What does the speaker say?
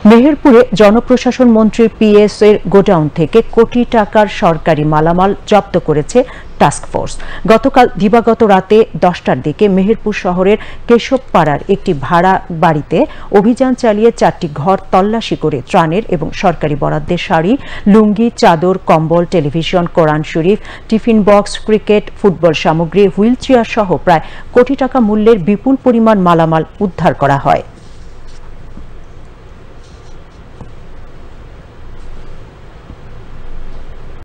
মেহেরপুরে জনপ্রশাসন মন্ত্রীর পিএস এর গোডাউন থেকে কোটি টাকার সরকারি মালামাল জব্দ করেছে টাস্কফোর্স গতকাল দিবাগত রাতে দশটার দিকে মেহেরপুর শহরের কেশবপাড়ার একটি ভাড়া বাড়িতে অভিযান চালিয়ে চারটি ঘর তল্লাশি করে ত্রাণের এবং সরকারি বরাদ্দের শাড়ি, লুঙ্গি, চাদর, কম্বল, টেলিভিশন, কোরআন শরীফ, টিফিন বক্স, ক্রিকেট, ফুটবল সামগ্রী হুইল চেয়ার সহ প্রায় কোটি টাকা মূল্যের বিপুল পরিমাণ মালামাল উদ্ধার করা হয়।